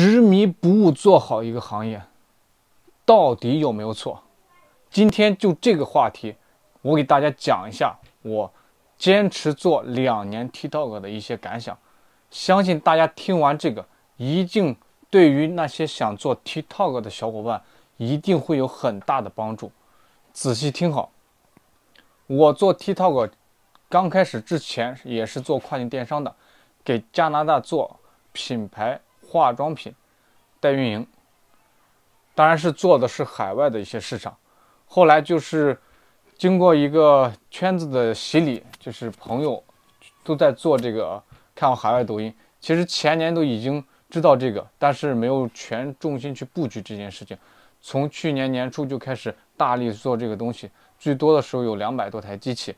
执迷不悟做好一个行业，到底有没有错？今天就这个话题，我给大家讲一下我坚持做两年 TikTok 的一些感想。相信大家听完这个，一定对于那些想做 TikTok 的小伙伴，一定会有很大的帮助。仔细听好，我做 TikTok 刚开始之前也是做跨境电商的，给加拿大做品牌。化妆品代运营，当然是做的是海外的一些市场。后来就是经过一个圈子的洗礼，就是朋友都在做这个，看我海外抖音。其实前年都已经知道这个，但是没有全重心去布局这件事情。从去年年初就开始大力做这个东西，最多的时候有两百多台机器，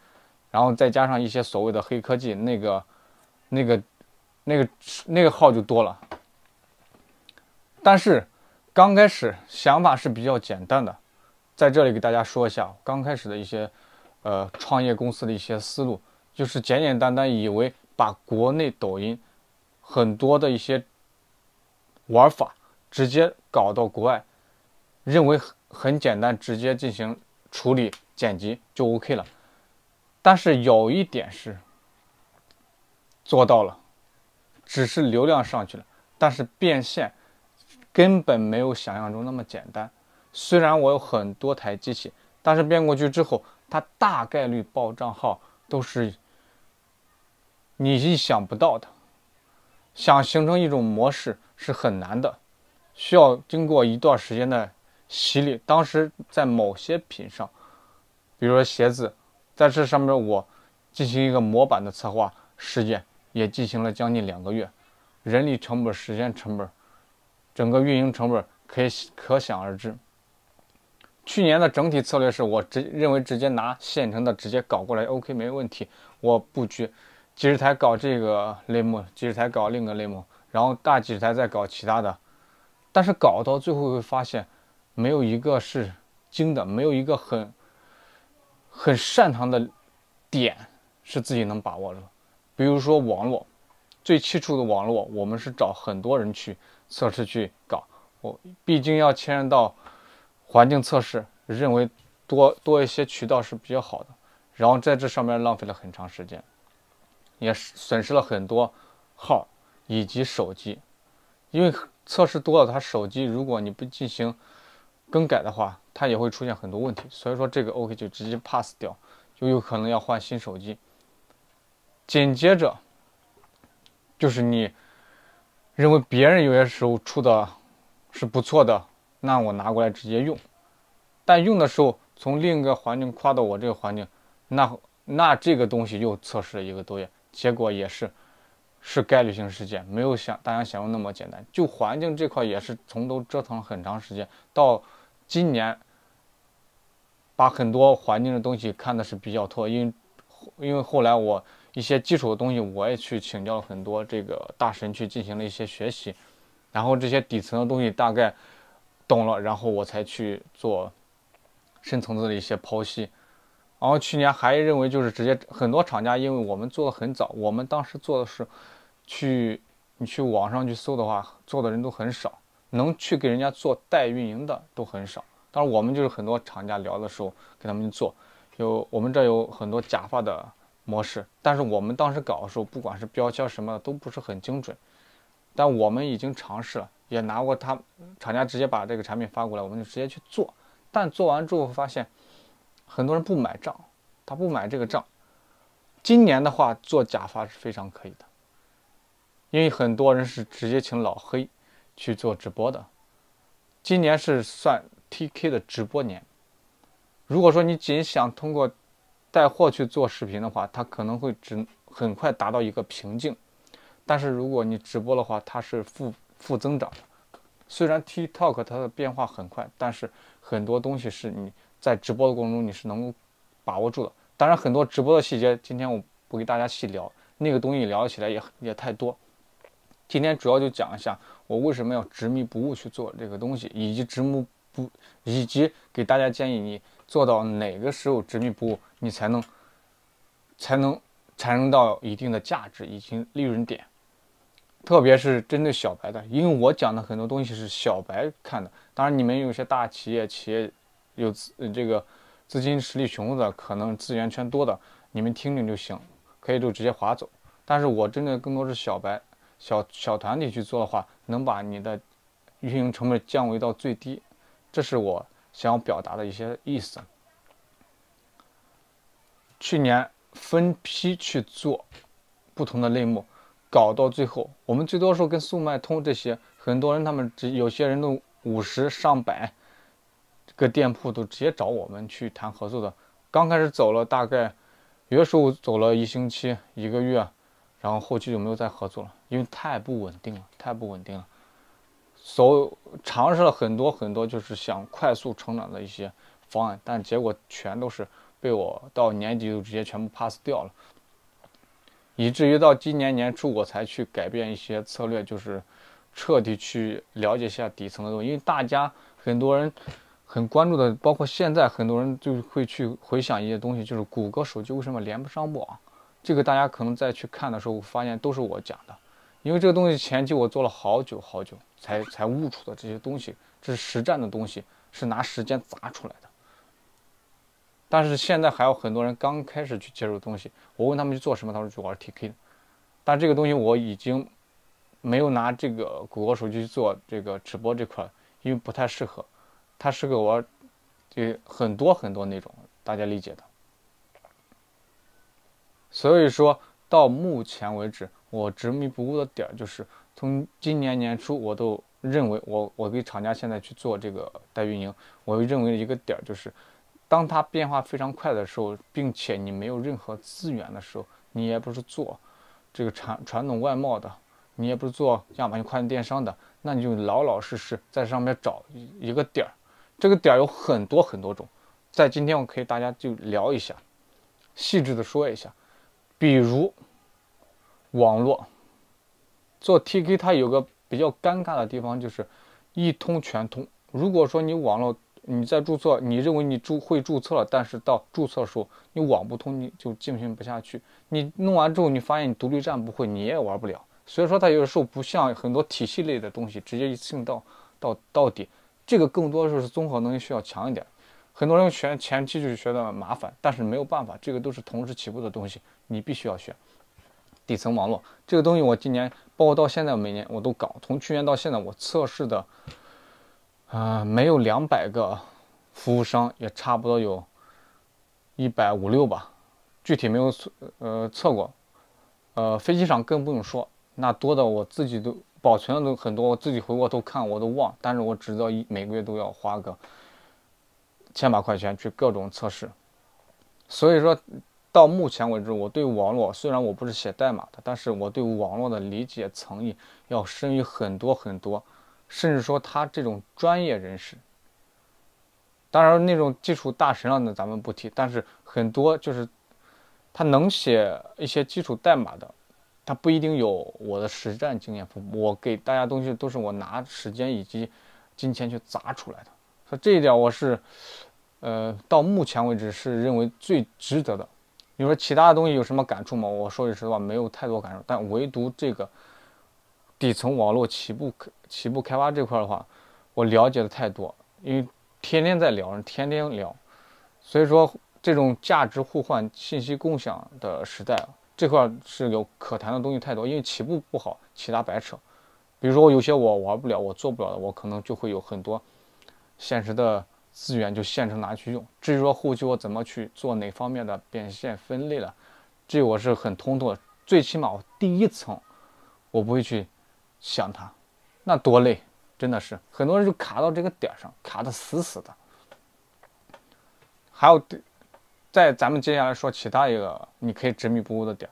然后再加上一些所谓的黑科技，那个、那个、那个、那个号就多了。但是，刚开始想法是比较简单的，在这里给大家说一下刚开始的一些，呃，创业公司的一些思路，就是简简单单以为把国内抖音很多的一些玩法直接搞到国外，认为很简单，直接进行处理剪辑就 OK 了。但是有一点是做到了，只是流量上去了，但是变现。根本没有想象中那么简单。虽然我有很多台机器，但是变过去之后，它大概率爆账号都是你意想不到的。想形成一种模式是很难的，需要经过一段时间的洗礼。当时在某些品上，比如说鞋子，在这上面我进行一个模板的策划实践，也进行了将近两个月，人力成本、时间成本。整个运营成本可以可想而知。去年的整体策略是我直认为直接拿现成的直接搞过来，OK 没问题。我布局几十台搞这个类目，几十台搞另一个类目，然后大几十台再搞其他的。但是搞到最后会发现，没有一个是精的，没有一个很很擅长的点是自己能把握的。比如说网络，最基础的网络，我们是找很多人去。测试去搞，我毕竟要牵涉到环境测试，认为多多一些渠道是比较好的。然后在这上面浪费了很长时间，也损失了很多号以及手机，因为测试多了，它手机如果你不进行更改的话，它也会出现很多问题。所以说这个 OK 就直接 pass 掉，就有可能要换新手机。紧接着就是你。认为别人有些时候出的是不错的，那我拿过来直接用。但用的时候从另一个环境跨到我这个环境，那那这个东西又测试了一个多月，结果也是是概率性事件，没有想大家想的那么简单。就环境这块也是从头折腾了很长时间，到今年把很多环境的东西看的是比较透，因为因为后来我。一些基础的东西，我也去请教了很多这个大神去进行了一些学习，然后这些底层的东西大概懂了，然后我才去做深层次的一些剖析。然后去年还认为就是直接很多厂家，因为我们做的很早，我们当时做的是去你去网上去搜的话，做的人都很少，能去给人家做代运营的都很少。当然我们就是很多厂家聊的时候给他们做，有我们这有很多假发的。模式，但是我们当时搞的时候，不管是标签什么的都不是很精准，但我们已经尝试了，也拿过他厂家直接把这个产品发过来，我们就直接去做，但做完之后发现很多人不买账，他不买这个账。今年的话做假发是非常可以的，因为很多人是直接请老黑去做直播的，今年是算 TK 的直播年。如果说你仅想通过带货去做视频的话，它可能会只很快达到一个瓶颈，但是如果你直播的话，它是负负增长的。虽然 TikTok 它的变化很快，但是很多东西是你在直播的过程中你是能够把握住的。当然，很多直播的细节，今天我不给大家细聊，那个东西聊起来也也太多。今天主要就讲一下我为什么要执迷不悟去做这个东西，以及执迷不以及给大家建议你。做到哪个时候执迷不悟，你才能才能产生到一定的价值以及利润点。特别是针对小白的，因为我讲的很多东西是小白看的。当然，你们有些大企业，企业有资这个资金实力雄厚的，可能资源圈多的，你们听听就行，可以就直接划走。但是我针对更多是小白、小小团体去做的话，能把你的运营成本降为到最低，这是我想要表达的一些意思。去年分批去做不同的类目。搞到最后，我们最多时候跟速卖通这些很多人，他们只有些人都五十上百个店铺都直接找我们去谈合作的。刚开始走了大概有的时候走了一星期、一个月，然后后期就没有再合作了，因为太不稳定了，太不稳定了。所尝试了很多很多，就是想快速成长的一些方案，但结果全都是被我到年底就直接全部 pass 掉了。以至于到今年年初，我才去改变一些策略，就是彻底去了解一下底层的东西。因为大家很多人很关注的，包括现在很多人就会去回想一些东西，就是谷歌手机为什么连不上网？这个大家可能再去看的时候，发现都是我讲的。因为这个东西前期我做了好久好久，才才悟出的这些东西，这是实战的东西，是拿时间砸出来的。但是现在还有很多人刚开始去接触东西，我问他们去做什么，他说去玩 TK 的。但这个东西我已经没有拿这个谷歌手机去做这个直播这块，因为不太适合。它适合玩这很多很多那种大家理解的。所以说到目前为止，我执迷不悟的点就是从今年年初我都认为我我给厂家现在去做这个代运营，我认为一个点就是。当它变化非常快的时候，并且你没有任何资源的时候，你也不是做这个传传统外贸的，你也不是做亚马逊跨境电商的，那你就老老实实在上面找一个点儿。这个点儿有很多很多种，在今天我可以大家就聊一下，细致的说一下。比如网络做 TK，它有个比较尴尬的地方就是一通全通。如果说你网络，你在注册，你认为你注会注册了，但是到注册的时候你网不通，你就进行不下去。你弄完之后，你发现你独立站不会，你也玩不了。所以说，它有的时候不像很多体系类的东西，直接一次性到到到底。这个更多的是综合能力需要强一点。很多人学前期就是学的麻烦，但是没有办法，这个都是同时起步的东西，你必须要学。底层网络这个东西，我今年包括到现在每年我都搞，从去年到现在我测试的。啊，没有两百个服务商，也差不多有一百五六吧，具体没有测呃测过，呃飞机上更不用说，那多的我自己都保存的都很多，我自己回过头看我都忘，但是我知道一每个月都要花个千把块钱去各种测试，所以说到目前为止，我对网络虽然我不是写代码的，但是我对网络的理解层意要深于很多很多。甚至说他这种专业人士，当然那种基础大神了呢，咱们不提。但是很多就是他能写一些基础代码的，他不一定有我的实战经验丰富。我给大家东西都是我拿时间以及金钱去砸出来的，所以这一点我是，呃，到目前为止是认为最值得的。你说其他的东西有什么感触吗？我说句实话，没有太多感受。但唯独这个。底层网络起步起步开发这块的话，我了解的太多，因为天天在聊，天天聊，所以说这种价值互换、信息共享的时代，这块是有可谈的东西太多。因为起步不好，其他白扯。比如说有些我玩不了、我做不了的，我可能就会有很多现实的资源就现成拿去用。至于说后期我怎么去做哪方面的变现分类了，这我是很通透的。最起码我第一层我不会去。想它，那多累，真的是很多人就卡到这个点上，卡的死死的。还有，在咱们接下来说其他一个你可以执迷不悟的点，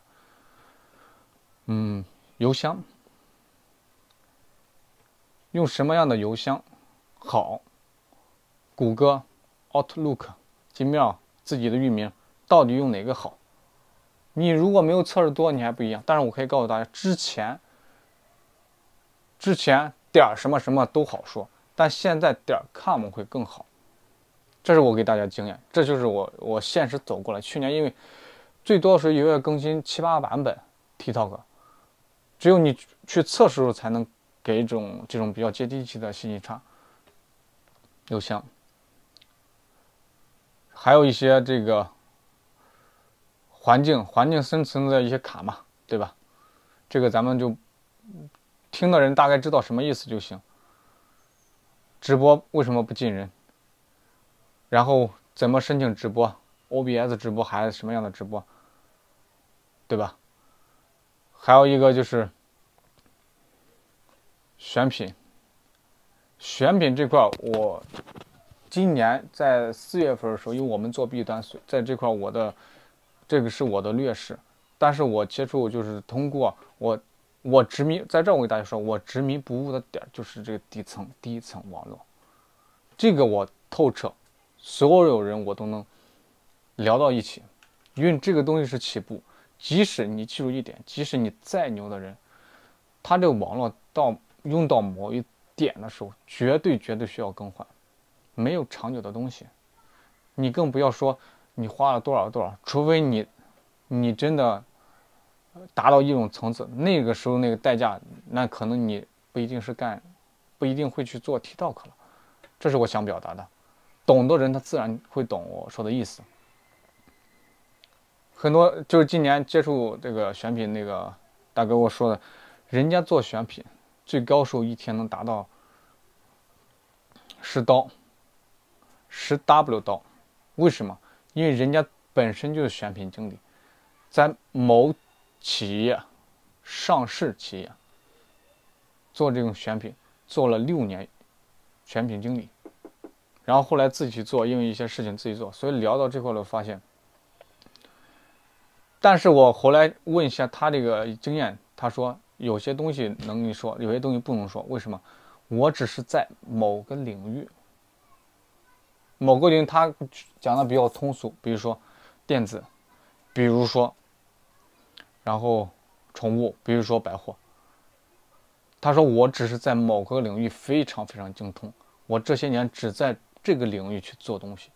嗯，邮箱，用什么样的邮箱好？谷歌、Outlook、Gmail 自己的域名到底用哪个好？你如果没有测试多，你还不一样。但是我可以告诉大家，之前。之前点什么什么都好说，但现在点 com 会更好，这是我给大家经验，这就是我我现实走过来。去年因为最多的时候一个月更新七八个版本，TikTok，只有你去测试时候才能给一种这种比较接地气的信息差。邮箱，还有一些这个环境环境生存的一些卡嘛，对吧？这个咱们就听的人大概知道什么意思就行。直播为什么不进人？然后怎么申请直播？OBS 直播还是什么样的直播？对吧？还有一个就是选品。选品这块，我今年在四月份的时候，因为我们做 B 端，在这块我的这个是我的劣势。但是我接触就是通过我，我执迷在这，我给大家说，我执迷不悟的点就是这个底层第一层网络，这个我透彻，所有人我都能聊到一起，因为这个东西是起步。即使你记住一点，即使你再牛的人，他这个网络到用到某一。点的时候，绝对绝对需要更换，没有长久的东西。你更不要说你花了多少多少，除非你，你真的达到一种层次，那个时候那个代价，那可能你不一定是干，不一定会去做 TikTok 了。这是我想表达的。懂的人他自然会懂我说的意思。很多就是今年接触这个选品那个大哥我说的，人家做选品。最高时候一天能达到十刀，十 W 刀，为什么？因为人家本身就是选品经理，在某企业上市企业做这种选品，做了六年选品经理，然后后来自己去做，因为一些事情自己做，所以聊到这块了，发现。但是我后来问一下他这个经验，他说。有些东西能跟你说，有些东西不能说。为什么？我只是在某个领域，某个领域他讲的比较通俗，比如说电子，比如说，然后宠物，比如说百货。他说我只是在某个领域非常非常精通，我这些年只在这个领域去做东西，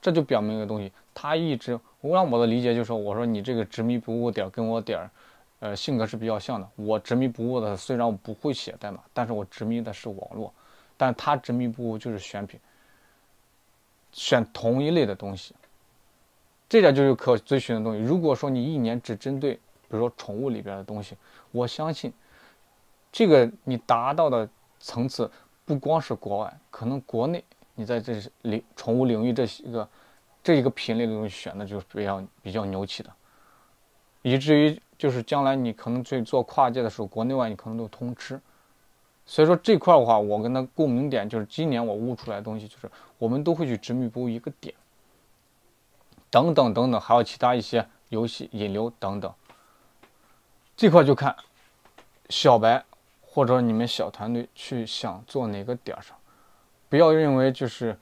这就表明一个东西，他一直我让我的理解就是说，我说你这个执迷不悟点跟我点儿。呃，性格是比较像的。我执迷不悟的，虽然我不会写代码，但是我执迷的是网络。但他执迷不悟就是选品，选同一类的东西。这点就是可追寻的东西。如果说你一年只针对，比如说宠物里边的东西，我相信，这个你达到的层次不光是国外，可能国内你在这领宠物领域这一个这一个品类的东西选的就是比较比较牛气的，以至于。就是将来你可能去做跨界的时候，国内外你可能都通吃。所以说这块的话，我跟他共鸣点就是今年我悟出来的东西，就是我们都会去执迷不悟一个点，等等等等，还有其他一些游戏引流等等。这块就看小白或者你们小团队去想做哪个点上，不要认为就是，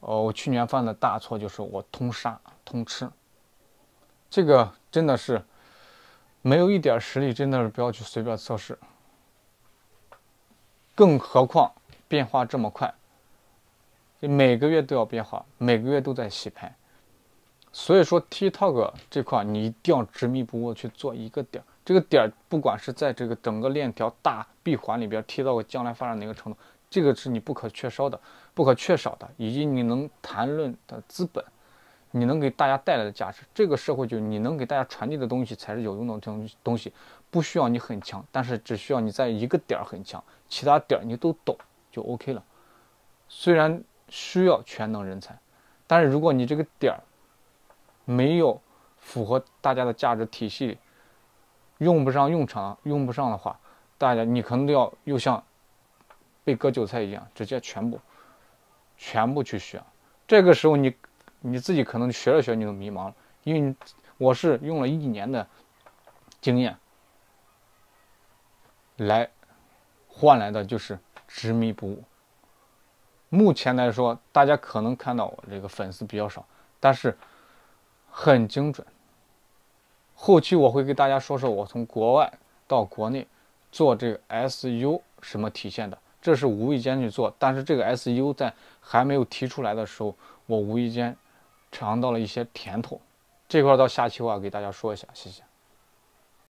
呃，我去年犯的大错就是我通杀通吃，这个真的是。没有一点实力，真的是不要去随便测试。更何况变化这么快，每个月都要变化，每个月都在洗牌。所以说，TikTok 这块你一定要执迷不悟去做一个点。这个点不管是在这个整个链条大闭环里边，TikTok 将来发展哪个程度，这个是你不可缺少的、不可缺少的，以及你能谈论的资本。你能给大家带来的价值，这个社会就你能给大家传递的东西才是有用的东东西，不需要你很强，但是只需要你在一个点儿很强，其他点儿你都懂就 OK 了。虽然需要全能人才，但是如果你这个点儿没有符合大家的价值体系，用不上用场用不上的话，大家你可能都要又像被割韭菜一样，直接全部全部去学，这个时候你。你自己可能学着学你就迷茫了，因为我是用了一年的经验来换来的就是执迷不悟。目前来说，大家可能看到我这个粉丝比较少，但是很精准。后期我会给大家说说我从国外到国内做这个 SU 什么体现的，这是无意间去做，但是这个 SU 在还没有提出来的时候，我无意间。尝到了一些甜头，这块到下期我要给大家说一下，谢谢。